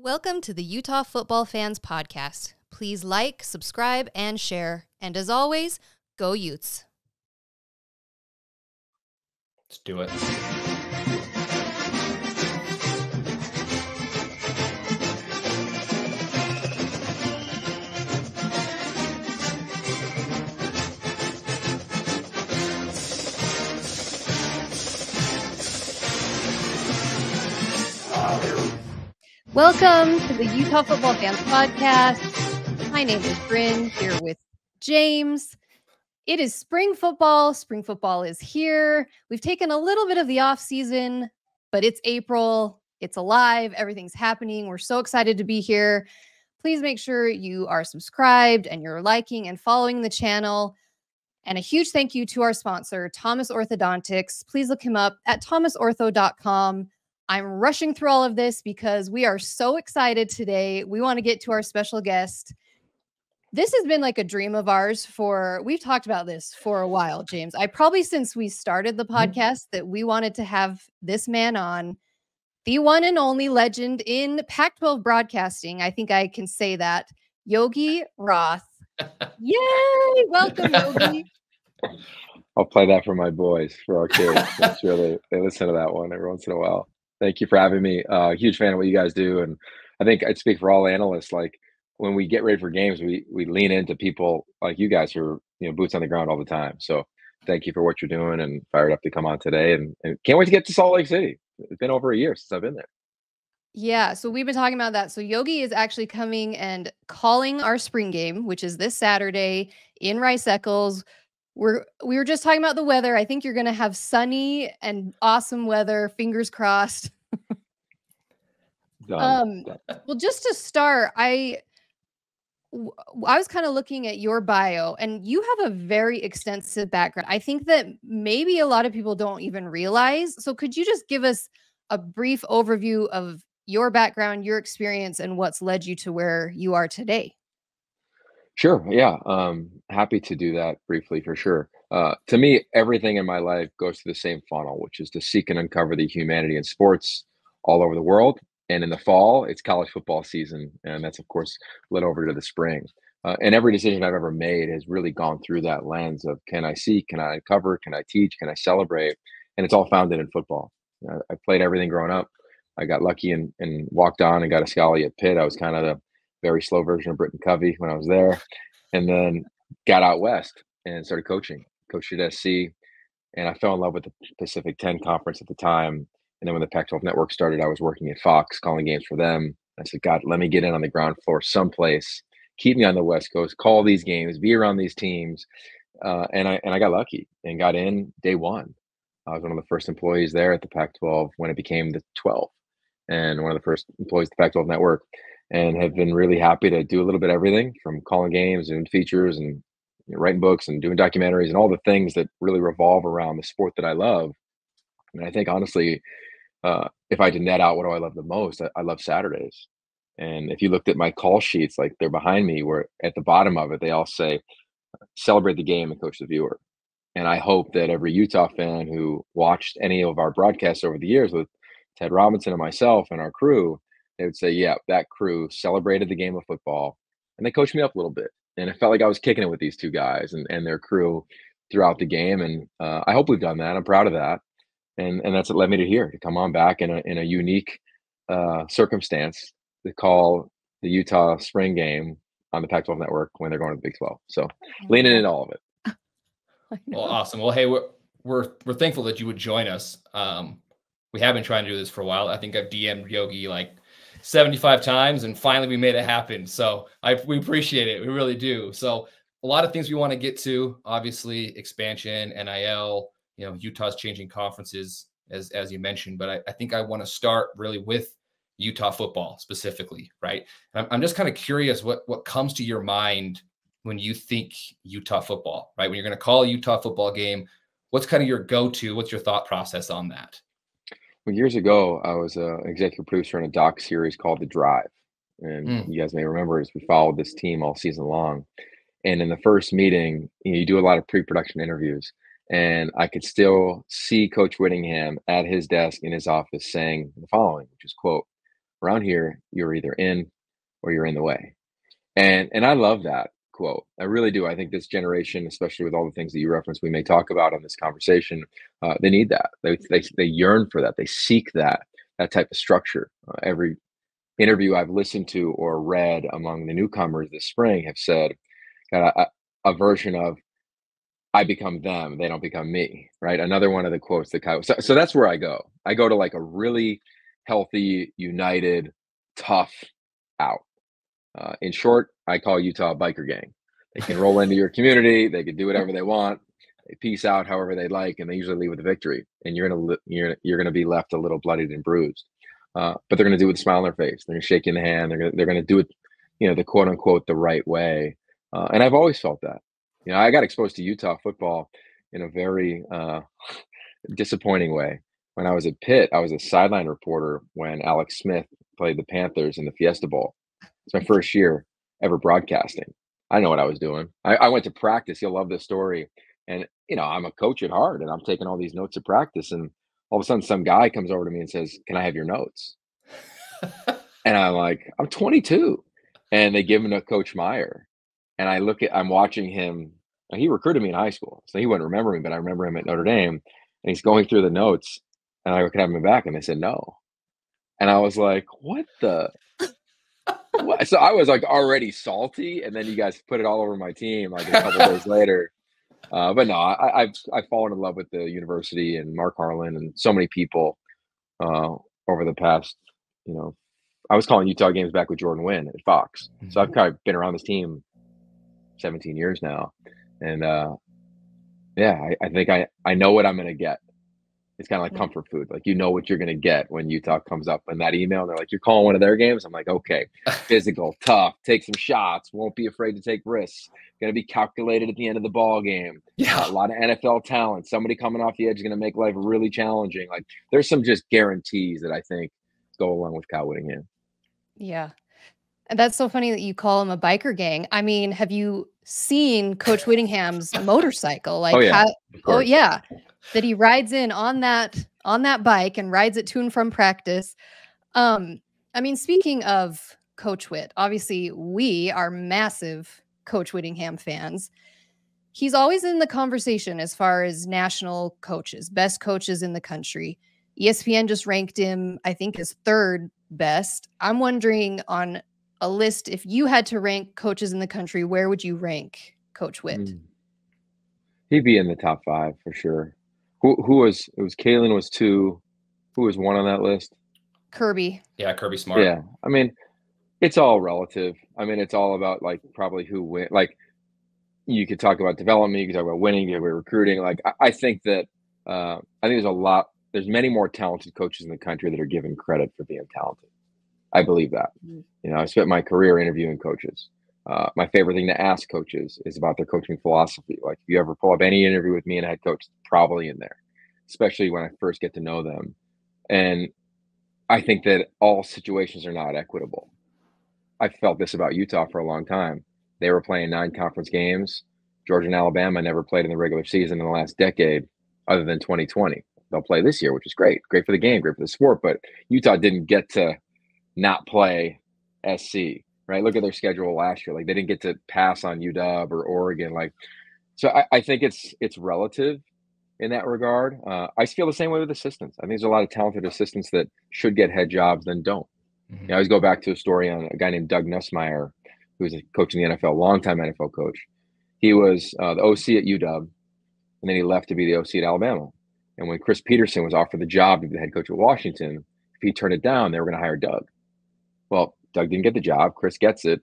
Welcome to the Utah Football Fans Podcast. Please like, subscribe, and share. And as always, go Utes. Let's do it. Welcome to the Utah Football Fans Podcast. My name is Bryn here with James. It is spring football. Spring football is here. We've taken a little bit of the off season, but it's April. It's alive. Everything's happening. We're so excited to be here. Please make sure you are subscribed and you're liking and following the channel. And a huge thank you to our sponsor, Thomas Orthodontics. Please look him up at thomasortho.com. I'm rushing through all of this because we are so excited today. We want to get to our special guest. This has been like a dream of ours for, we've talked about this for a while, James. I probably since we started the Mm-hmm. podcast that we wanted to have this man on, the one and only legend in Pac 12 broadcasting. I think I can say that. Yogi Roth. Yay! Welcome, Yogi. I'll play that for my boys, for our kids. That's really they, they listen to that one every once in a while. Thank you for having me. Uh, huge fan of what you guys do, and I think I'd speak for all analysts. Like when we get ready for games, we we lean into people like you guys who are you know boots on the ground all the time. So thank you for what you're doing, and fired up to come on today, and, and can't wait to get to Salt Lake City. It's been over a year since I've been there. Yeah, so we've been talking about that. So Yogi is actually coming and calling our spring game, which is this Saturday in Rice Eccles. We're we were just talking about the weather. I think you're going to have sunny and awesome weather. Fingers crossed. Um, well, just to start, I w- I was kind of looking at your bio, and you have a very extensive background. I think that maybe a lot of people don't even realize. So, could you just give us a brief overview of your background, your experience, and what's led you to where you are today? Sure. Yeah. Um, happy to do that briefly for sure. Uh, to me, everything in my life goes to the same funnel, which is to seek and uncover the humanity in sports all over the world. And in the fall, it's college football season. And that's, of course, led over to the spring. Uh, and every decision I've ever made has really gone through that lens of can I seek, can I uncover, can I teach, can I celebrate? And it's all founded in football. Uh, I played everything growing up. I got lucky and, and walked on and got a scholarship at Pitt. I was kind of the very slow version of Britain Covey when I was there, and then got out west and started coaching. Coached at SC, and I fell in love with the Pacific 10 conference at the time. And then when the Pac-12 network started, I was working at Fox, calling games for them. I said, God, let me get in on the ground floor someplace. Keep me on the West Coast. Call these games. Be around these teams. Uh, and I and I got lucky and got in day one. I was one of the first employees there at the Pac-12 when it became the 12, and one of the first employees at the Pac-12 network and have been really happy to do a little bit of everything from calling games and features and you know, writing books and doing documentaries and all the things that really revolve around the sport that I love. And I think honestly, uh, if I had to net out what do I love the most, I, I love Saturdays. And if you looked at my call sheets, like they're behind me, where at the bottom of it, they all say, celebrate the game and coach the viewer. And I hope that every Utah fan who watched any of our broadcasts over the years with Ted Robinson and myself and our crew, they would say, yeah, that crew celebrated the game of football and they coached me up a little bit. And it felt like I was kicking it with these two guys and, and their crew throughout the game. And uh, I hope we've done that. I'm proud of that. And, and that's what led me to here to come on back in a, in a unique uh, circumstance to call the Utah spring game on the Pac 12 network when they're going to the Big 12. So leaning into all of it. Well, awesome. Well, hey, we're we're we're thankful that you would join us. Um, we have been trying to do this for a while. I think I've DM'd Yogi like 75 times, and finally we made it happen. So I we appreciate it. We really do. So a lot of things we want to get to. Obviously, expansion, NIL. You know, Utah's changing conferences as as you mentioned, but I, I think I want to start really with Utah football specifically, right? I'm, I'm just kind of curious what what comes to your mind when you think Utah football, right? When you're going to call a Utah football game, what's kind of your go-to? What's your thought process on that? Well, years ago, I was an executive producer in a doc series called The Drive. And Mm. you guys may remember as we followed this team all season long. And in the first meeting, you, know, you do a lot of pre-production interviews. And I could still see Coach Whittingham at his desk in his office saying the following, which is quote, Around here, you're either in or you're in the way. And and I love that quote. I really do. I think this generation, especially with all the things that you reference, we may talk about on this conversation, uh, they need that. They, they they yearn for that. They seek that that type of structure. Uh, every interview I've listened to or read among the newcomers this spring have said, got a, a version of I become them, they don't become me, right? Another one of the quotes that Kyle. So, so that's where I go. I go to like a really healthy, united, tough out. Uh, in short, I call Utah a biker gang. They can roll into your community. They can do whatever they want. They peace out however they like, and they usually leave with a victory. And you're gonna you're you're gonna be left a little bloodied and bruised. Uh, but they're gonna do it with a smile on their face. They're gonna shake you in the hand. They're gonna they're gonna do it, you know, the quote unquote the right way. Uh, and I've always felt that. You know, I got exposed to Utah football in a very uh, disappointing way. When I was at Pitt, I was a sideline reporter when Alex Smith played the Panthers in the Fiesta Bowl. It's my first year ever broadcasting. I know what I was doing. I, I went to practice. You'll love this story. And you know, I'm a coach at heart, and I'm taking all these notes of practice. And all of a sudden, some guy comes over to me and says, "Can I have your notes?" and I'm like, "I'm 22," and they give him to Coach Meyer. And I look at, I'm watching him. He recruited me in high school, so he wouldn't remember me, but I remember him at Notre Dame. And he's going through the notes, and I could have him back, and they said no. And I was like, "What the?" So I was like already salty, and then you guys put it all over my team like a couple days later. Uh, but no, I, have I've fallen in love with the university and Mark Harlan and so many people uh, over the past. You know, I was calling Utah games back with Jordan Wynn at Fox, mm-hmm. so I've mm-hmm. kind of been around this team 17 years now, and uh, yeah, I, I think I I know what I'm going to get it's kind of like mm. comfort food. Like you know what you're gonna get when Utah comes up in that email. they're like, "You're calling one of their games." I'm like, "Okay, physical, tough, take some shots, won't be afraid to take risks. Going to be calculated at the end of the ball game. Yeah, uh, a lot of NFL talent. Somebody coming off the edge is going to make life really challenging. Like there's some just guarantees that I think go along with Kyle Whittingham. Yeah, and that's so funny that you call him a biker gang. I mean, have you seen Coach Whittingham's motorcycle? Oh, like, oh yeah, how, oh yeah, that he rides in on that on that bike and rides it to and from practice. Um, I mean, speaking of Coach Whit, obviously we are massive Coach Whittingham fans. He's always in the conversation as far as national coaches, best coaches in the country. ESPN just ranked him, I think, as third best. I'm wondering on a list, if you had to rank coaches in the country, where would you rank Coach Whit? Mm. He'd be in the top five for sure. Who who was it was Kalen was two. Who was one on that list? Kirby. Yeah, Kirby Smart. Yeah. I mean, it's all relative. I mean, it's all about like probably who win like you could talk about development, you could talk about winning, you could talk about recruiting. Like I, I think that uh, I think there's a lot there's many more talented coaches in the country that are given credit for being talented. I believe that. Mm-hmm. You know, I spent my career interviewing coaches. Uh, my favorite thing to ask coaches is about their coaching philosophy. Like, if you ever pull up any interview with me and a head coach, probably in there, especially when I first get to know them. And I think that all situations are not equitable. I felt this about Utah for a long time. They were playing nine conference games. Georgia and Alabama never played in the regular season in the last decade, other than 2020. They'll play this year, which is great. Great for the game, great for the sport. But Utah didn't get to not play SC, right? Look at their schedule last year. Like they didn't get to pass on UW or Oregon. Like, so I, I think it's it's relative in that regard. Uh, I feel the same way with assistants. I think there's a lot of talented assistants that should get head jobs then don't. Mm-hmm. You know, I always go back to a story on a guy named Doug Nussmeier, who was a coach in the NFL, longtime NFL coach. He was uh, the OC at UW, and then he left to be the OC at Alabama. And when Chris Petersen was offered the job to be the head coach at Washington, if he turned it down, they were going to hire Doug. Well, Doug didn't get the job. Chris gets it.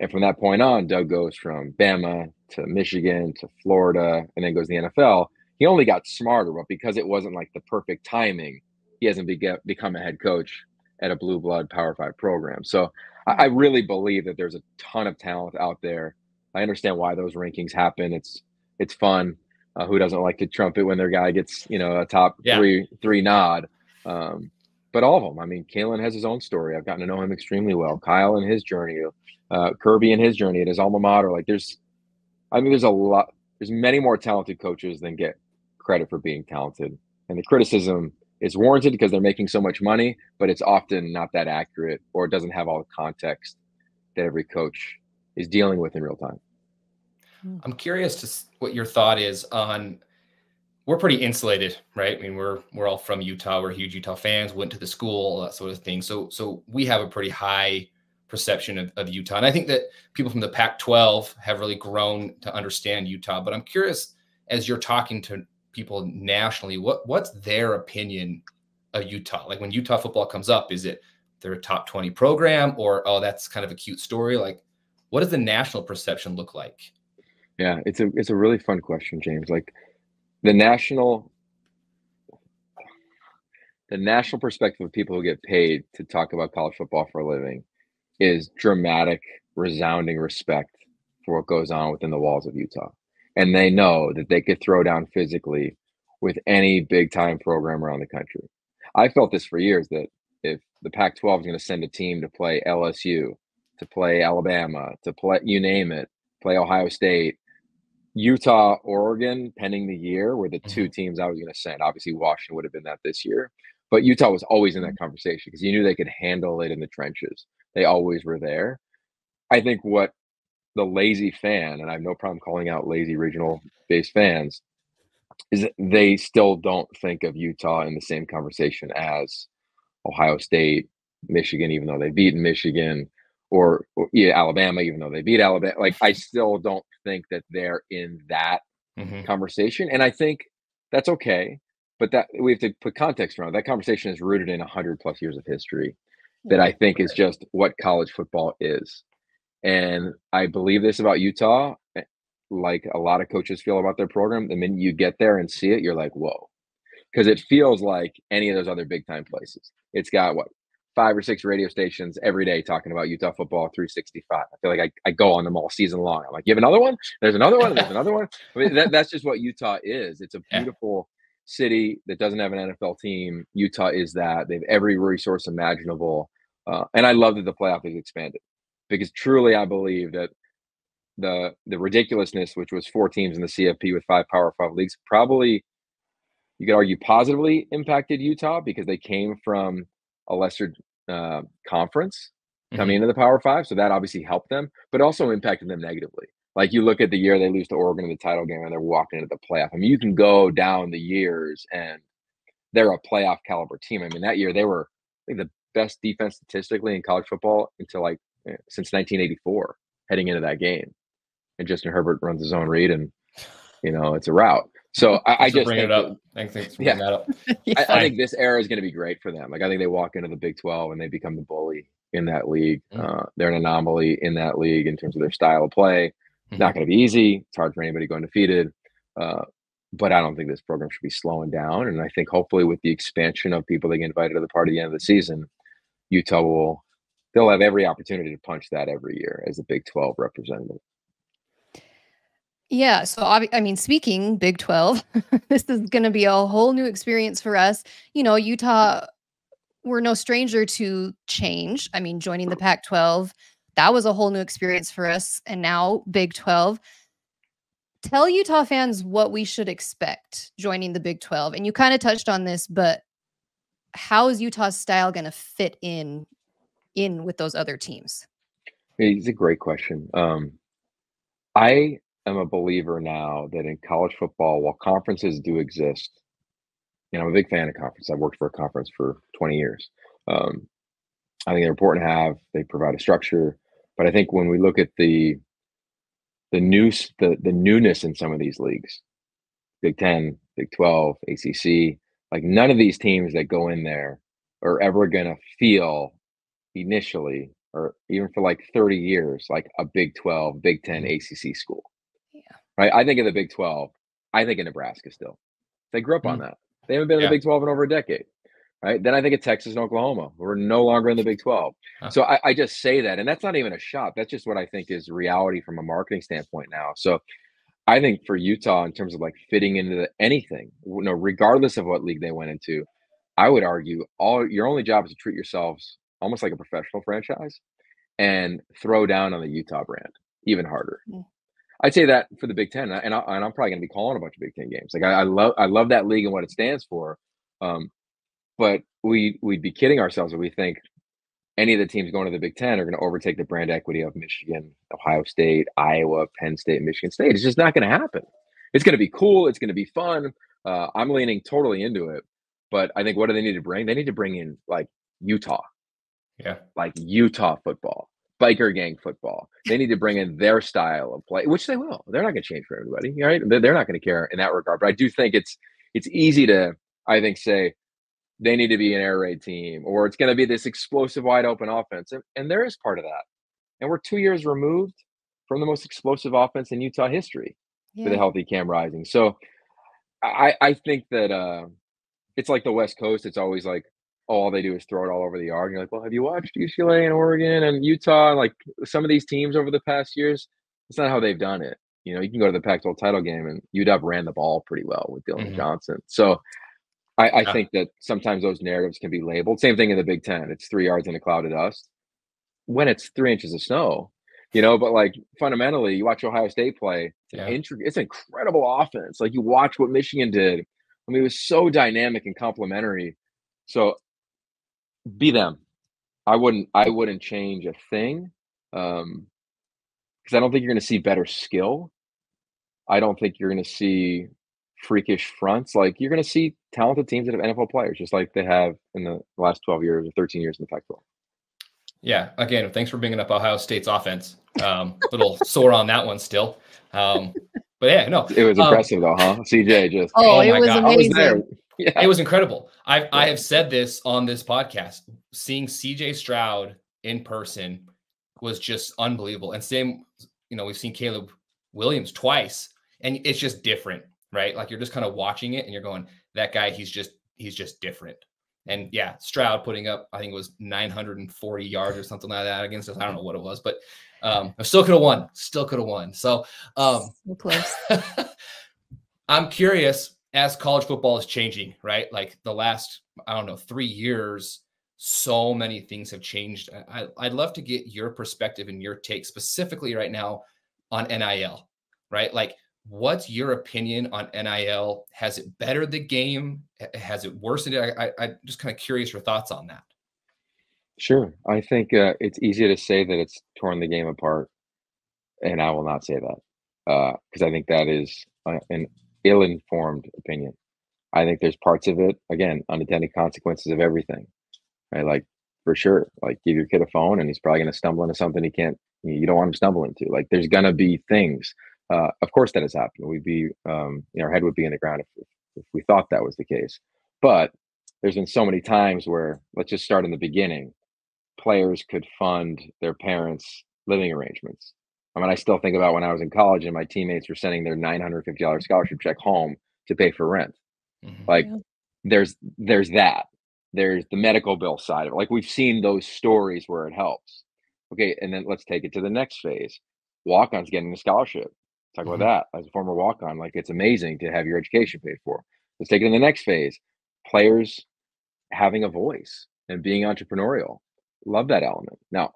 And from that point on, Doug goes from Bama to Michigan to Florida and then goes to the NFL. He only got smarter, but because it wasn't like the perfect timing, he hasn't be- become a head coach at a blue blood Power Five program. So I, I really believe that there's a ton of talent out there. I understand why those rankings happen. It's it's fun. Uh, who doesn't like to trumpet when their guy gets you know a top yeah. three three nod? Um, but all of them. I mean, Kalen has his own story. I've gotten to know him extremely well. Kyle and his journey, uh, Kirby and his journey at his alma mater. Like, there's, I mean, there's a lot. There's many more talented coaches than get credit for being talented, and the criticism is warranted because they're making so much money, but it's often not that accurate or it doesn't have all the context that every coach is dealing with in real time. Hmm. I'm curious to what your thought is on we're pretty insulated, right? I mean, we're we're all from Utah. We're huge Utah fans. Went to the school, all that sort of thing. So so we have a pretty high perception of, of Utah, and I think that people from the Pac-12 have really grown to understand Utah. But I'm curious, as you're talking to people nationally, what what's their opinion of Utah? Like when Utah football comes up, is it they're a top 20 program, or oh, that's kind of a cute story? Like, what does the national perception look like? Yeah, it's a it's a really fun question, James. Like the national the national perspective of people who get paid to talk about college football for a living is dramatic, resounding respect for what goes on within the walls of Utah. And they know that they could throw down physically with any big time program around the country. I felt this for years that if the Pac 12 is going to send a team to play LSU, to play Alabama, to play you name it, play Ohio State, Utah, Oregon, pending the year, were the mm-hmm. two teams I was going to send. Obviously, Washington would have been that this year, but Utah was always in that mm-hmm. conversation because you knew they could handle it in the trenches. They always were there. I think what the lazy fan, and I have no problem calling out lazy regional based fans, is that they still don't think of Utah in the same conversation as Ohio State, Michigan, even though they've beaten Michigan, or, or yeah, Alabama, even though they beat Alabama. Like I still don't think that they're in that mm-hmm. conversation. And I think that's okay. But that we have to put context around that conversation is rooted in a hundred plus years of history that I think is just what college football is. And I believe this about Utah, eh, like a lot of coaches feel about their program. The minute you get there and see it, you're like, whoa. Because it feels like any of those other big time places. It's got what five or six radio stations every day talking about Utah football 365. I feel like I, I go on them all season long. I'm like, you have another one? There's another one. There's another one. I mean, that, that's just what Utah is. It's a beautiful city that doesn't have an NFL team. Utah is that. They have every resource imaginable. Uh, and I love that the playoff is expanded because truly I believe that the the ridiculousness, which was four teams in the CFP with five Power Five leagues, probably you could argue positively impacted Utah because they came from a lesser uh, conference coming mm-hmm. into the Power Five, so that obviously helped them, but also impacted them negatively. Like you look at the year they lose to Oregon in the title game and they're walking into the playoff. I mean, you can go down the years and they're a playoff caliber team. I mean, that year they were I think the best defense statistically in college football until like eh, since 1984 heading into that game. And Justin Herbert runs his own read and you know, it's a route. So I, I just bring it up. Thanks, thanks yeah. that up. I, I, think this era is going to be great for them. Like I think they walk into the Big 12 and they become the bully in that league. Mm-hmm. Uh, they're an anomaly in that league in terms of their style of play. Mm-hmm. Not going to be easy. It's hard for anybody going defeated. Uh, but I don't think this program should be slowing down. And I think hopefully with the expansion of people that get invited to the party at the end of the season, Utah will they'll have every opportunity to punch that every year as the Big 12 representative. Yeah. So, I mean, speaking Big 12, this is going to be a whole new experience for us. You know, Utah, we're no stranger to change. I mean, joining the Pac 12, that was a whole new experience for us. And now, Big 12. Tell Utah fans what we should expect joining the Big 12. And you kind of touched on this, but how is Utah's style going to fit in in with those other teams? It's a great question. Um, I am a believer now that in college football, while conferences do exist, and I'm a big fan of conference. I've worked for a conference for 20 years. Um, I think they're important to have. They provide a structure, but I think when we look at the the news, the the newness in some of these leagues, Big Ten, Big 12, ACC, like none of these teams that go in there are ever going to feel initially or even for like 30 years like a Big 12, Big 10 mm-hmm. ACC school. Yeah. Right? I think of the Big 12. I think of Nebraska still. They grew up mm-hmm. on that. They haven't been in the Big 12 in over a decade. Right. Then I think of Texas and Oklahoma. We're no longer in the Big 12. Huh. So I, I just say that. And that's not even a shot. That's just what I think is reality from a marketing standpoint now. So I think for Utah, in terms of like fitting into the, anything, you know, regardless of what league they went into, I would argue all your only job is to treat yourselves almost like a professional franchise and throw down on the Utah brand even harder. Mm. I'd say that for the Big Ten, and, I, and I'm probably going to be calling a bunch of Big Ten games. Like I, I, love, I love that league and what it stands for. Um, but we we'd be kidding ourselves if we think any of the teams going to the Big Ten are going to overtake the brand equity of Michigan, Ohio State, Iowa, Penn State, Michigan State. It's just not going to happen. It's going to be cool. It's going to be fun. Uh, I'm leaning totally into it. But I think what do they need to bring? They need to bring in like Utah. Yeah. Like Utah football, biker gang football. They need to bring in their style of play, which they will. They're not going to change for everybody, right? They're not going to care in that regard. But I do think it's it's easy to, I think, say they need to be an air raid team or it's going to be this explosive wide open offense. And, and there is part of that. And we're two years removed from the most explosive offense in Utah history yeah. with a healthy Cam Rising. So I, I think that uh, it's like the West Coast. It's always like, all they do is throw it all over the yard. And you're like, well, have you watched UCLA and Oregon and Utah? And like some of these teams over the past years, it's not how they've done it. You know, you can go to the Pac-12 title game and UW ran the ball pretty well with Dillon mm-hmm. Johnson. So I, I yeah. think that sometimes those narratives can be labeled. Same thing in the Big Ten. It's three yards in a cloud of dust. When it's three inches of snow, you know, but like fundamentally, you watch Ohio State play. It's, yeah. intrig- it's incredible offense. Like you watch what Michigan did. I mean, it was so dynamic and complementary. So be them. I wouldn't. I wouldn't change a thing, um, because I don't think you're going to see better skill. I don't think you're going to see freakish fronts. Like you're going to see talented teams that have NFL players, just like they have in the last 12 years or 13 years in the Pac-12. Yeah. Again, thanks for bringing up Ohio State's offense. Um, little sore on that one still. Um, but yeah, no, it was um, impressive though, huh? CJ just oh, oh it was God. amazing. Yeah. It was incredible. I yeah. I have said this on this podcast. Seeing CJ Stroud in person was just unbelievable. And same, you know, we've seen Caleb Williams twice, and it's just different, right? Like you're just kind of watching it and you're going, that guy, he's just he's just different. And yeah, Stroud putting up, I think it was 940 yards or something like that against us. I don't know what it was, but um, I still could have won. Still could have won. So, um, so close. I'm curious as college football is changing, right? Like the last, I don't know, three years, so many things have changed. I, I'd love to get your perspective and your take specifically right now on NIL, right? Like what's your opinion on NIL? Has it bettered the game? Has it worsened it? I, I, am just kind of curious your thoughts on that. Sure. I think uh, it's easy to say that it's torn the game apart, and I will not say that because uh, I think that is an ill-informed opinion. I think there's parts of it, again, unintended consequences of everything. Right? Like for sure, like give your kid a phone and he's probably going to stumble into something he can't. You don't want him stumbling to. Like there's going to be things uh, of course, that has happened. We'd be, um, you know, our head would be in the ground if, if we thought that was the case. But there's been so many times where, let's just start in the beginning, players could fund their parents' living arrangements. I mean, I still think about when I was in college and my teammates were sending their $950 scholarship check home to pay for rent. Mm-hmm. Like, yeah. there's there's that. There's the medical bill side of it. Like we've seen those stories where it helps. Okay, and then let's take it to the next phase. Walk-ons getting a scholarship Talk mm-hmm. about that as a former walk on. Like it's amazing to have your education paid for. Let's take it in the next phase. Players having a voice and being entrepreneurial. Love that element. Now,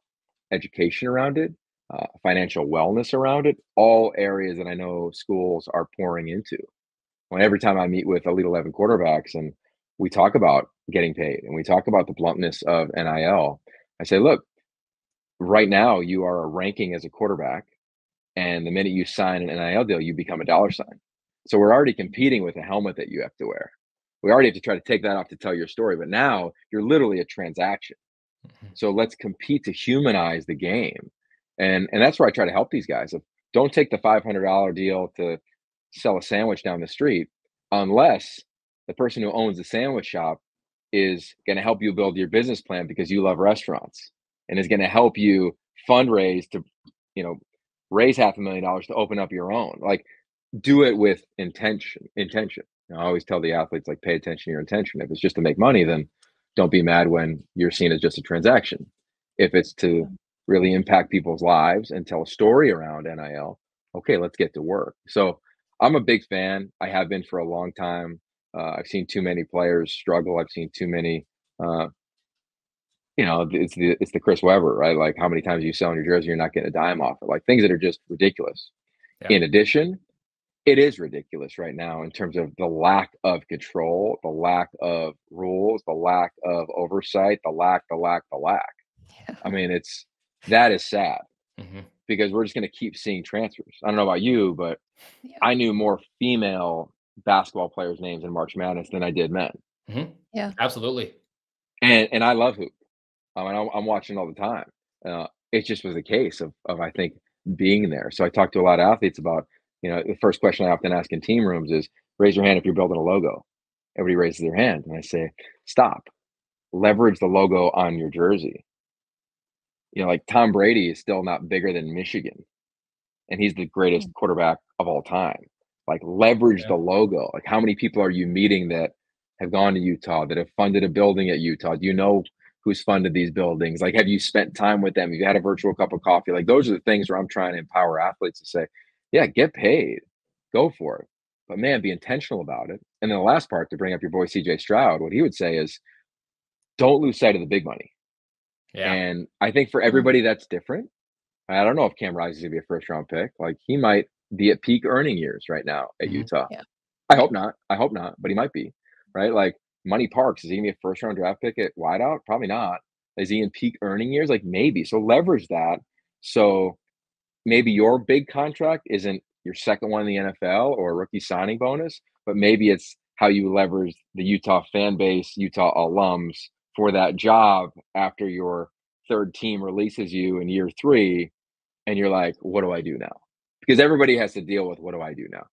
education around it, uh, financial wellness around it, all areas that I know schools are pouring into. When every time I meet with Elite 11 quarterbacks and we talk about getting paid and we talk about the bluntness of NIL, I say, look, right now you are a ranking as a quarterback and the minute you sign an NIL deal, you become a dollar sign. So we're already competing with a helmet that you have to wear. We already have to try to take that off to tell your story, but now you're literally a transaction. Mm-hmm. So let's compete to humanize the game. And and that's where I try to help these guys. Don't take the $500 deal to sell a sandwich down the street unless the person who owns the sandwich shop is going to help you build your business plan because you love restaurants and is going to help you fundraise to you know raise half a million dollars to open up your own. Like do it with intention. Intention. I always tell the athletes like pay attention to your intention. If it's just to make money, then don't be mad when you're seen as just a transaction. If it's to really impact people's lives and tell a story around NIL, okay, let's get to work. So I'm a big fan. I have been for a long time. Uh, I've seen too many players struggle. I've seen too many uh, you know, it's the it's the Chris Webber, right? Like how many times you sell in your jersey, you're not getting a dime off it. Like things that are just ridiculous. Yeah. In addition, it is ridiculous right now in terms of the lack of control, the lack of rules, the lack of oversight, the lack, the lack, the lack. Yeah. I mean, it's that is sad mm-hmm. because we're just going to keep seeing transfers. I don't know about you, but yeah. I knew more female basketball players' names in March Madness than I did men. Mm-hmm. Yeah, absolutely. And and I love hoop. I mean, I'm, I'm watching all the time. Uh, it just was a case of of I think being there. So I talked to a lot of athletes about you know, the first question I often ask in team rooms is raise your hand if you're building a logo. Everybody raises their hand. And I say, stop. Leverage the logo on your jersey. You know, like Tom Brady is still not bigger than Michigan. And he's the greatest mm. quarterback of all time. Like leverage yeah. the logo. Like how many people are you meeting that have gone to Utah, that have funded a building at Utah? Do you know who's funded these buildings? Like, have you spent time with them? Have you had a virtual cup of coffee? Like, those are the things where I'm trying to empower athletes to say, yeah, get paid, go for it. But man, be intentional about it. And then the last part to bring up your boy CJ Stroud, what he would say is don't lose sight of the big money. Yeah. And I think for mm-hmm. everybody that's different. I don't know if Cam Rising is gonna be a first round pick. Like he might be at peak earning years right now at mm-hmm. Utah. Yeah. I hope not. I hope not, but he might be. Right. Like Money Parks, is he gonna be a first round draft pick at wideout? Probably not. Is he in peak earning years? Like maybe. So leverage that. So maybe your big contract isn't your second one in the NFL or a rookie signing bonus, but maybe it's how you leverage the Utah fan base, Utah alums for that job after your third team releases you in year three. And you're like, what do I do now? Because everybody has to deal with what do I do now?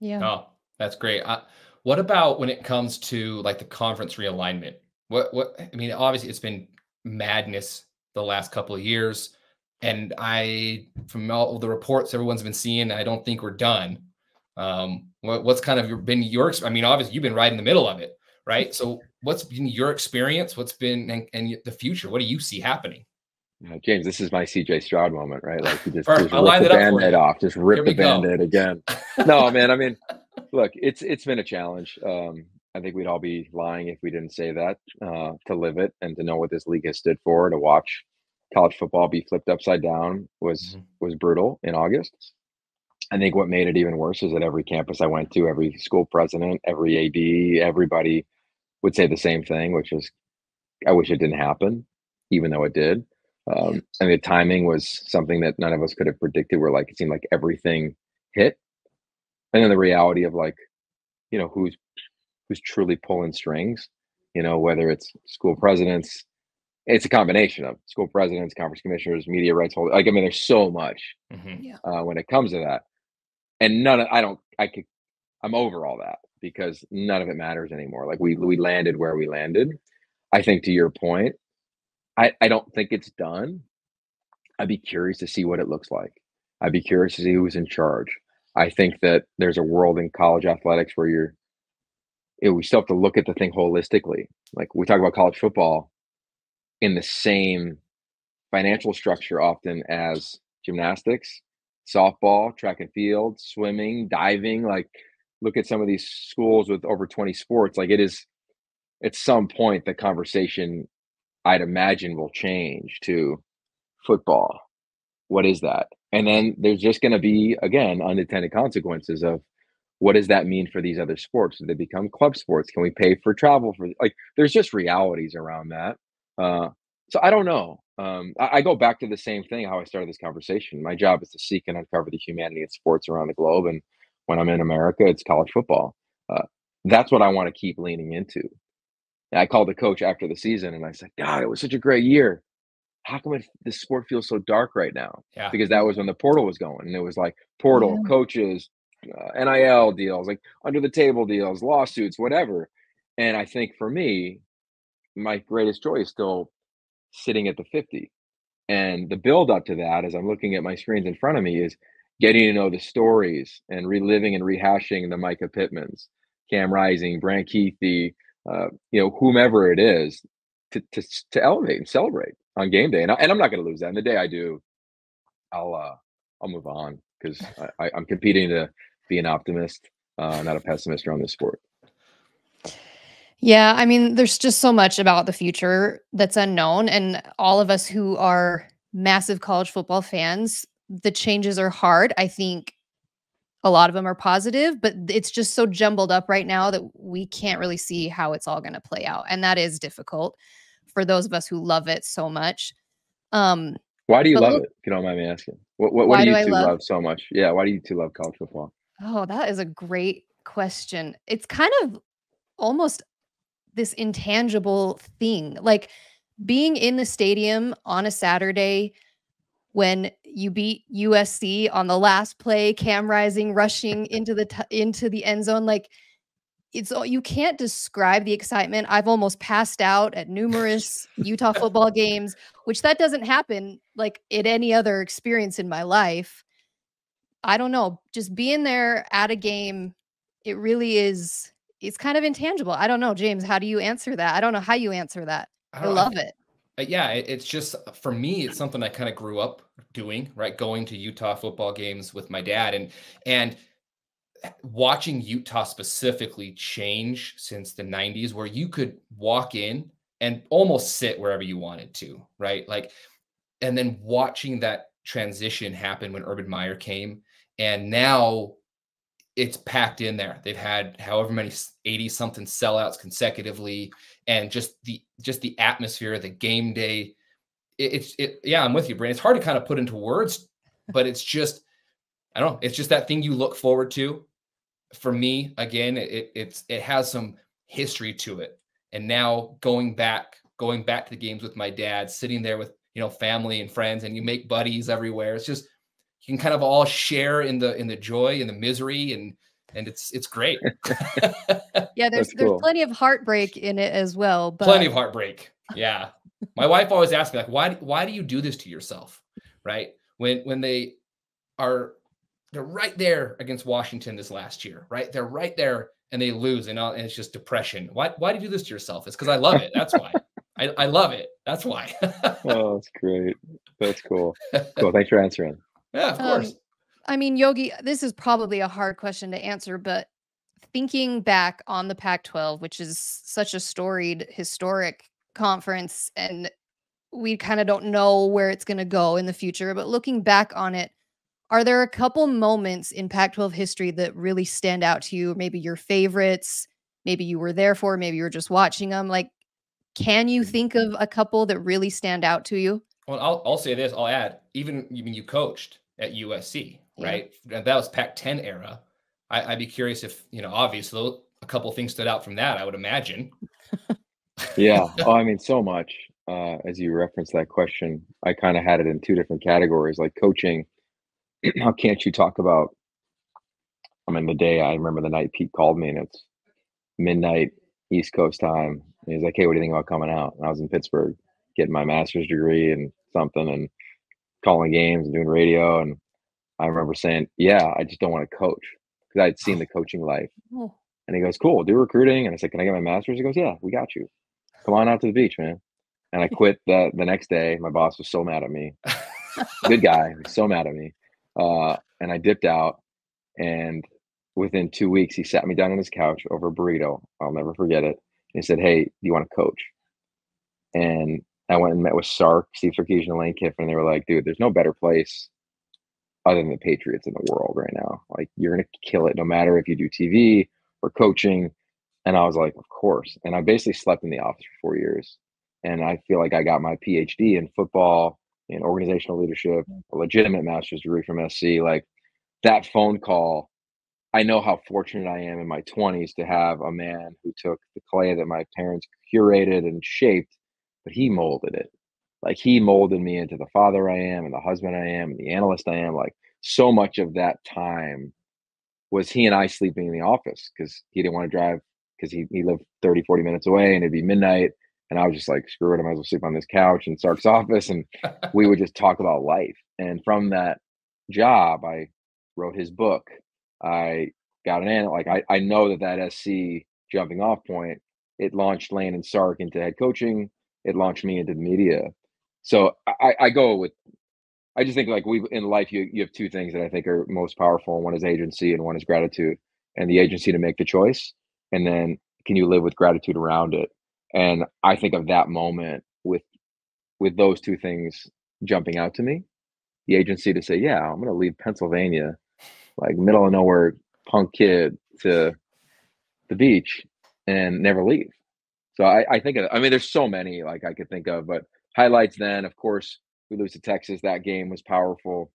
Yeah. Oh, that's great. Uh, what about when it comes to like the conference realignment? What, what, I mean, obviously it's been madness the last couple of years and I, from all the reports everyone's been seeing, I don't think we're done. Um, what, what's kind of your, been your? I mean, obviously you've been right in the middle of it, right? So, what's been your experience? What's been and, and the future? What do you see happening? James, this is my CJ Stroud moment, right? Like you just, just rip the band-aid off, just rip the band-aid again. no, man, I mean, look, it's it's been a challenge. Um, I think we'd all be lying if we didn't say that. Uh, to live it and to know what this league has stood for, to watch college football be flipped upside down was mm-hmm. was brutal in August. I think what made it even worse is that every campus I went to, every school president, every AD, everybody would say the same thing, which is, "I wish it didn't happen," even though it did. Um, and the timing was something that none of us could have predicted. Where like it seemed like everything hit, and then the reality of like, you know, who's who's truly pulling strings. You know, whether it's school presidents, it's a combination of school presidents, conference commissioners, media rights holders. Like, I mean, there's so much mm-hmm. yeah. uh, when it comes to that. And none of, I don't, I could, I'm over all that because none of it matters anymore. Like we, we landed where we landed. I think to your point, I, I don't think it's done. I'd be curious to see what it looks like. I'd be curious to see who's in charge. I think that there's a world in college athletics where you're, it, we still have to look at the thing holistically. Like we talk about college football, in the same financial structure often as gymnastics, softball, track and field, swimming, diving. Like, look at some of these schools with over 20 sports. Like, it is at some point the conversation I'd imagine will change to football. What is that? And then there's just going to be, again, unintended consequences of what does that mean for these other sports? Do they become club sports? Can we pay for travel for like there's just realities around that. Uh, so I don't know. Um, I, I, go back to the same thing how I started this conversation. My job is to seek and uncover the humanity in sports around the globe, and when I'm in America, it's college football. Uh, that's what I want to keep leaning into. And I called the coach after the season, and I said, "God, it was such a great year. How come it, this sport feels so dark right now?" Yeah. Because that was when the portal was going, and it was like portal yeah. coaches, uh, NIL deals, like under the table deals, lawsuits, whatever. And I think for me, my greatest joy is still sitting at the 50. And the build up to that, as I'm looking at my screens in front of me, is getting to know the stories and reliving and rehashing the Micah Pittmans, Cam Rising, Brant Kuithe, uh, you know, whomever it is, to, to, to elevate and celebrate on game day. And, I, I'm not going to lose that. And the day I do, I'll uh, I'll move on because I, I'm competing to be an optimist, uh, not a pessimist around this sport. Yeah, I mean, there's just so much about the future that's unknown. And all of us who are massive college football fans, the changes are hard. I think a lot of them are positive, but it's just so jumbled up right now that we can't really see how it's all going to play out. And that is difficult for those of us who love it so much. Um, why do you love look, it? If you don't mind me asking, what what, what do you do two love? love so much? Yeah, why do you two love college football? Oh, that is a great question. It's kind of almost this intangible thing, like being in the stadium on a Saturday when you beat USC on the last play, Cam Rising rushing into the t- into the end zone, like it's you can't describe the excitement. I've almost passed out at numerous Utah football games, which that doesn't happen like at any other experience in my life. I don't know, just being there at a game, it really is it's kind of intangible. I don't know, James, how do you answer that? I don't know how you answer that. I, I love it. Yeah, it's just for me, it's something I kind of grew up doing, right? Going to Utah football games with my dad and and watching Utah specifically change since the 90s, where you could walk in and almost sit wherever you wanted to, right? Like, and then watching that transition happen when Urban Meyer came, and now it's packed in there. They've had however many 80 something sellouts consecutively, and just the just the atmosphere, the game day. It, it's it yeah, I'm with you, Brandon. It's hard to kind of put into words, but it's just I don't know. It's just that thing you look forward to for me, again, it it's it has some history to it. And now going back, going back to the games with my dad, sitting there with you know family and friends, and you make buddies everywhere. It's just you can kind of all share in the in the joy and the misery and and it's it's great. yeah, there's cool. there's plenty of heartbreak in it as well. But... Plenty of heartbreak. Yeah. My wife always asks me like, why why do you do this to yourself? Right? When when they are they're right there against Washington this last year, right? They're right there and they lose and, and it's just depression. Why, why do you do this to yourself? It's because I love it. That's why. I, I love it. That's why. oh, that's great. That's cool. Cool. Thanks for answering. Yeah, of um, course. I mean, Yogi, this is probably a hard question to answer, but thinking back on the Pac 12, which is such a storied, historic conference, and we kind of don't know where it's going to go in the future, but looking back on it, are there a couple moments in Pac 12 history that really stand out to you? Maybe your favorites, maybe you were there for, maybe you were just watching them. Like, can you think of a couple that really stand out to you? Well, I'll, I'll say this I'll add, even when you coached at USC, yeah. right? That was Pac 10 era. I, would be curious if, you know, obviously a couple things stood out from that, I would imagine. yeah. Oh, I mean, so much. Uh, as you referenced that question, I kind of had it in two different categories like coaching how can't you talk about I mean the day I remember the night Pete called me and it's midnight East Coast time. And he's like, Hey, what do you think about coming out? And I was in Pittsburgh getting my master's degree and something and calling games and doing radio. And I remember saying, Yeah, I just don't want to coach because I'd seen the coaching life. Oh. And he goes, Cool, do recruiting. And I said, Can I get my master's? He goes, Yeah, we got you. Come on out to the beach, man. And I quit that the next day. My boss was so mad at me. Good guy, so mad at me. Uh, and I dipped out. And within two weeks, he sat me down on his couch over a burrito. I'll never forget it. And he said, Hey, do you want to coach? And I went and met with Sark, Steve Sarkisian, and Lane Kiffin. And they were like, dude, there's no better place other than the Patriots in the world right now. Like, you're going to kill it no matter if you do TV or coaching. And I was like, of course. And I basically slept in the office for four years. And I feel like I got my PhD in football in organizational leadership, a legitimate master's degree from SC. Like that phone call, I know how fortunate I am in my 20s to have a man who took the clay that my parents curated and shaped, but he molded it. Like he molded me into the father I am and the husband I am and the analyst I am. Like so much of that time was he and I sleeping in the office because he didn't want to drive because he, he lived 30, 40 minutes away and it'd be midnight and I was just like, screw it, I might as well sleep on this couch in Sark's office. And we would just talk about life. And from that job, I wrote his book. I got an in. Like I, I know that that SC jumping off point, it launched Lane and Sark into head coaching. It launched me into the media. So I, I go with, I just think like we in life, you, you have two things that I think are most powerful. One is agency and one is gratitude and the agency to make the choice. And then can you live with gratitude around it? and i think of that moment with with those two things jumping out to me the agency to say yeah i'm going to leave pennsylvania like middle of nowhere punk kid to the beach and never leave. So I, I think of, I mean, there's so many like I could think of, but highlights then, of course, we lose to Texas. That game was powerful.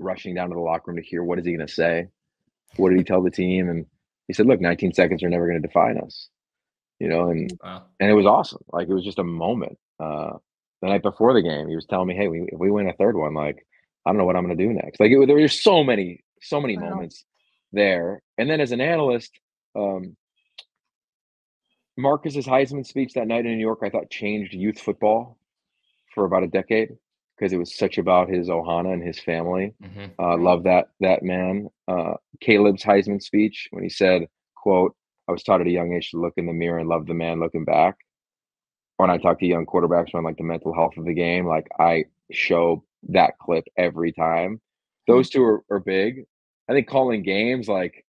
Rushing down to the locker room to hear what is he going to say? What did he tell the team? And he said, "Look, 19 seconds are never going to define us." You know, and wow. and it was awesome. Like it was just a moment. Uh, the night before the game, he was telling me, "Hey, we, if we win a third one, like I don't know what I'm going to do next." Like it, there were so many, so many wow. moments there. And then as an analyst, um, Marcus's Heisman speech that night in New York, I thought changed youth football for about a decade because it was such about his Ohana and his family. Mm-hmm. Uh, love that that man. Uh, Caleb's Heisman speech when he said, "quote I was taught at a young age to look in the mirror and love the man looking back." When I talk to young quarterbacks on like the mental health of the game, like I show that clip every time. Those two are, are big. I think calling games like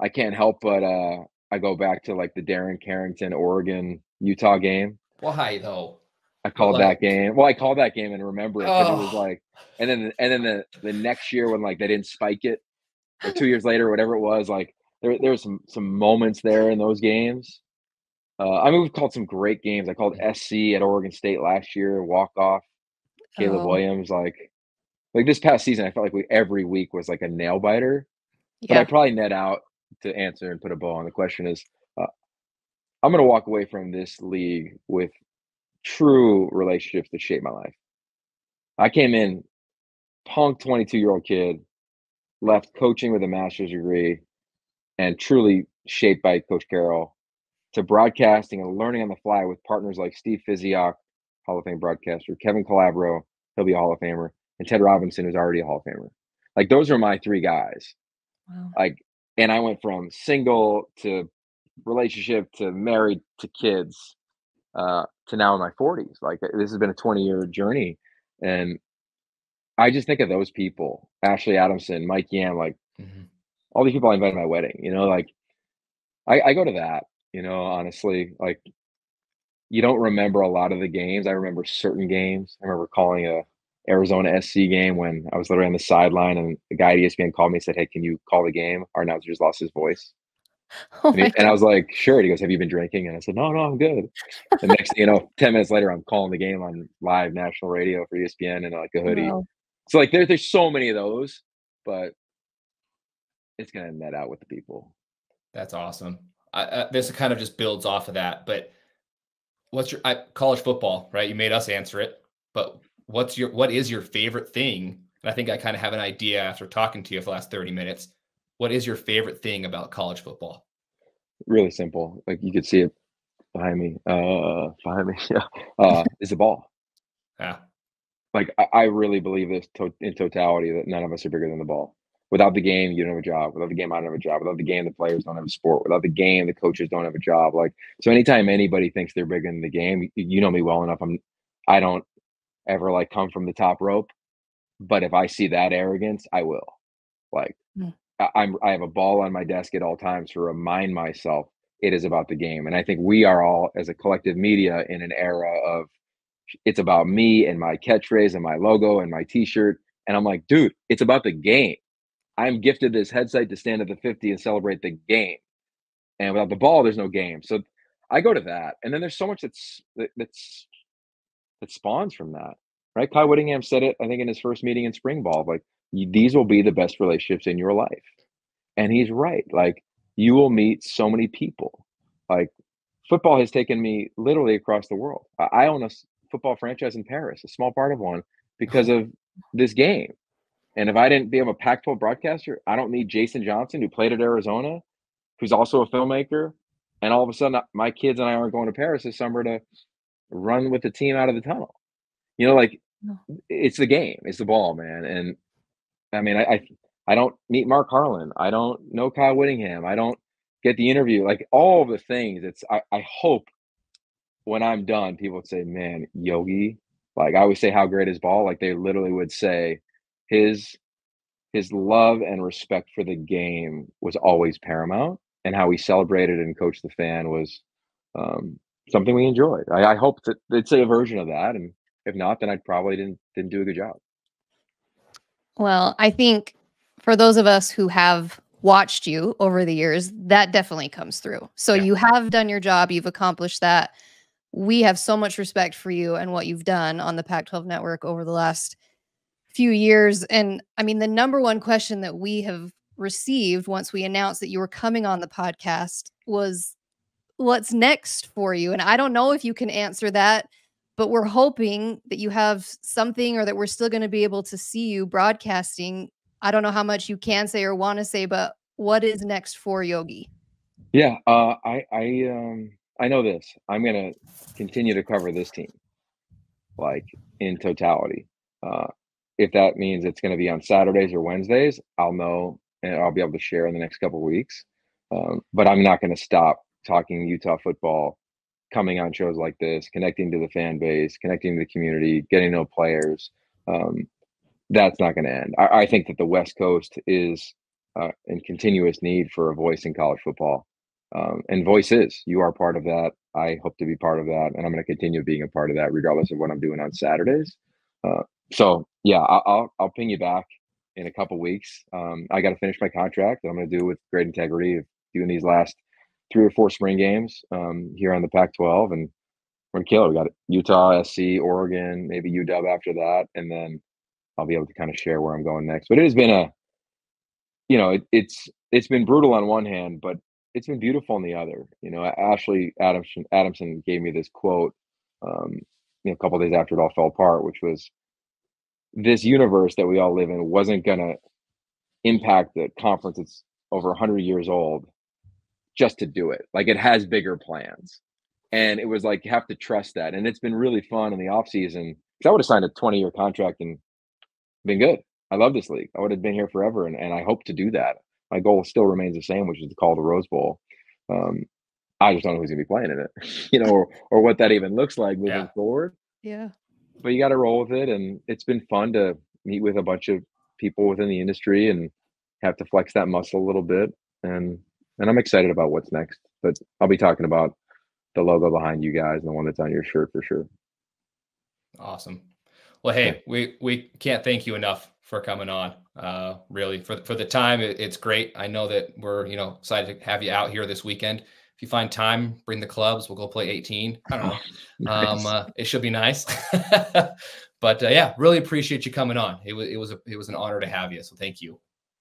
I can't help but uh I go back to like the Darren Carrington Oregon Utah game. Why though? I called like, that game. Well, I called that game and remember it. Oh. It was like, and then and then the the next year when like they didn't spike it, or two years later, whatever it was, like there there was some some moments there in those games. Uh, I mean, we've called some great games. I called SC at Oregon State last year, walk off. Caleb oh. Williams, like like this past season, I felt like we every week was like a nail biter. Yeah. But I probably net out to answer and put a bow on the question is uh, I'm going to walk away from this league with true relationships that shape my life. I came in punk 22 year old kid, left coaching with a master's degree, and truly shaped by Coach Carroll to broadcasting and learning on the fly with partners like Steve Physioc, Hall of Fame broadcaster, Kevin Calabro, he'll be a Hall of Famer, and Ted Robinson, who's already a Hall of Famer. Like those are my three guys. Wow. Like, and I went from single to relationship to married to kids uh, to now in my 40s. Like this has been a 20 year journey, and I just think of those people: Ashley Adamson, Mike Yam, like mm-hmm. all these people I invited to my wedding. You know, like I, I go to that. You know, honestly, like you don't remember a lot of the games. I remember certain games. I remember calling a Arizona SC game when I was literally on the sideline and the guy at ESPN called me and said, Hey, can you call the game? Our announcer just lost his voice. Oh and, he, and, I was like, sure. And he goes, Have you been drinking? And I said, No, no, I'm good. The next you know, 10 minutes later, I'm calling the game on live national radio for ESPN and like a hoodie. Wow. So like there, there's so many of those, but it's gonna net out with the people. That's awesome. I, uh, this kind of just builds off of that. But what's your I, college football, right? You made us answer it, but what's your what is your favorite thing? And I think I kind of have an idea after talking to you for the last 30 minutes. What is your favorite thing about college football? Really simple. Like you could see it behind me. Uh behind me. Yeah. Uh is the ball. Yeah. Like I, I really believe this to- in totality that none of us are bigger than the ball. Without the game, you don't have a job. Without the game, I don't have a job. Without the game, the players don't have a sport. Without the game, the coaches don't have a job. Like so, anytime anybody thinks they're bigger than the game, you know me well enough. I'm, I don't ever like come from the top rope. But if I see that arrogance, I will. Like mm. I, I'm I have a ball on my desk at all times to remind myself it is about the game. And I think we are all as a collective media in an era of it's about me and my catchphrase and my logo and my t-shirt. And I'm like, dude, it's about the game. I'm gifted this headset to stand at the 50 and celebrate the game. And without the ball, there's no game. So I go to that. And then there's so much that's that's that spawns from that, right? Kyle Whittingham said it, I think, in his first meeting in spring ball. Like, these will be the best relationships in your life. And he's right. Like, you will meet so many people. Like, football has taken me literally across the world. I own a football franchise in Paris, a small part of one, because of this game. And if I didn't become a Pac 12 broadcaster, I don't need Jason Johnson, who played at Arizona, who's also a filmmaker. And all of a sudden, uh, my kids and I aren't going to Paris this summer to run with the team out of the tunnel. You know, like no. it's the game, it's the ball, man. And I mean, I, I, I don't meet Mark Harlan. I don't know Kyle Whittingham. I don't get the interview. Like all the things. It's I, I hope when I'm done, people would say, "Man, Yogi." Like I always say, how great is ball? Like they literally would say, his his love and respect for the game was always paramount, and how he celebrated and coached the fan was um, something we enjoyed. I, I hope that it's a version of that, and if not, then I probably didn't didn't do a good job. Well, I think for those of us who have watched you over the years, that definitely comes through. So Yeah. you have done your job, you've accomplished that. We have so much respect for you and what you've done on the Pac 12 network over the last few years. And I mean, the number one question that we have received once we announced that you were coming on the podcast was what's next for you? And I don't know if you can answer that, but we're hoping that you have something or that we're still going to be able to see you broadcasting. I don't know how much you can say or want to say, but what is next for Yogi? Yeah, uh, I I um I know this. I'm gonna continue to cover this team, like in totality. Uh, if that means it's going to be on Saturdays or Wednesdays, I'll know and I'll be able to share in the next couple weeks. Um, but I'm not going to stop talking Utah football, coming on shows like this, connecting to the fan base, connecting to the community, getting to know players. Um, that's not going to end. I, I think that the West Coast is uh, in continuous need for a voice in college football. Um, and voice is you are part of that. I hope to be part of that, and I'm going to continue being a part of that, regardless of what I'm doing on Saturdays. Uh, so yeah, I'll, I'll I'll ping you back in a couple weeks. Um, I got to finish my contract. I'm going to do with great integrity doing these last three or four spring games um, here on the Pac-12, and we're gonna kill it. We got Utah, SC, Oregon, maybe UW after that, and then I'll be able to kind of share where I'm going next. But it has been a, you know, it, it's it's been brutal on one hand, but it's been beautiful on the other. You know, Ashley Adamson Adamson gave me this quote, um, you know, a couple days after it all fell apart, which was, "This universe that we all live in wasn't gonna impact the conference that's over 100 years old just to do it. Like it has bigger plans." And it was like you have to trust that, and it's been really fun in the off season. Because I would have signed a 20 year contract and been good. I love this league. I would have been here forever, and, and I hope to do that. My goal still remains the same, which is to call the Rose Bowl. Um, I just don't know who's going to be playing in it, you know, or, or what that even looks like moving Yeah. forward. Yeah. But you got to roll with it, and it's been fun to meet with a bunch of people within the industry and have to flex that muscle a little bit. And and I'm excited about what's next. But I'll be talking about the logo behind you guys and the one that's on your shirt for sure. Awesome. Well, hey, we we can't thank you enough for coming on. Uh, really, for for the time, it, it's great. I know that we're you know excited to have you out here this weekend. If you find time, bring the clubs. We'll go play 18. I don't know. Um, uh, it should be nice. but uh, yeah, really appreciate you coming on. It was it was a, it was an honor to have you. So thank you.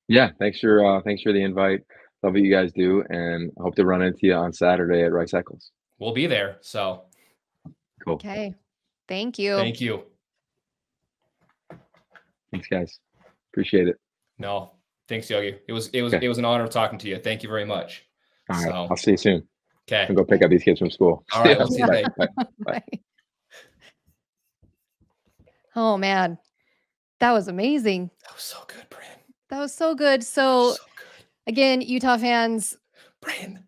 Yeah, thanks for uh, thanks for the invite. Love what you guys do, and hope to run into you on Saturday at Rice Eccles. We'll be there. So Cool. Okay. Thank you. thank you. Thanks, guys. Appreciate it. No, thanks, Yogi. It was it was Okay. it was an honor talking to you. Thank you very much. All right, So- I'll see you soon. Okay. I'll go pick up these kids from school. All right, we'll see you Bye. later. Bye. Bye. Oh man. That was amazing. That was so good, Brand. That was so good. So so good. Again, Utah fans, Brand.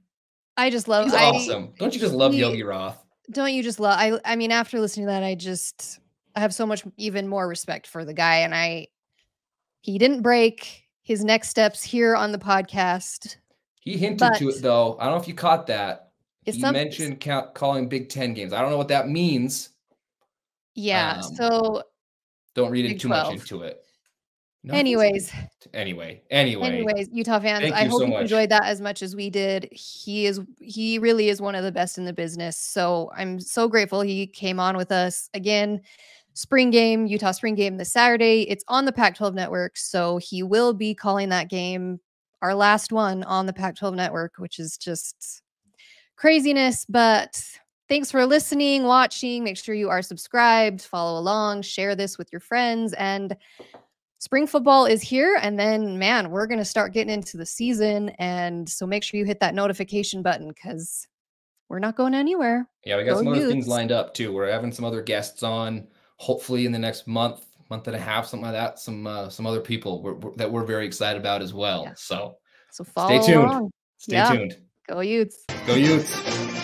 I just love He's I, awesome. Don't you just love he- Yogi Roth? don't you just love I I mean after listening to that I just I have so much even more respect for the guy and I he didn't break his next steps here on the podcast. He hinted to it though. I don't know if you caught that. He some- mentioned ca- calling Big Ten games. I don't know what that means. Yeah. um, so Don't read it Big too much into it. Nothing's anyways, Anyway, anyway. anyways, Utah fans, I you hope so you much. enjoyed that as much as we did. He is he really is one of the best in the business. So I'm so grateful he came on with us again. Spring game, Utah spring game this Saturday. It's on the Pac 12 network. So he will be calling that game, our last one on the Pac 12 network, which is just craziness. But thanks for listening, watching. Make sure you are subscribed, follow along, share this with your friends. And spring football is here. And then, man, we're going to start getting into the season. And so make sure you hit that notification button because we're not going anywhere. Yeah, we got Go some other things lined up too. We're having some other guests on, hopefully in the next month, month and a half, something like that. Some uh, some other people we're, we're- that we're very excited about as well. Yeah. So So follow tuned. along. stay Yeah. tuned. Go Utes. Go Utes.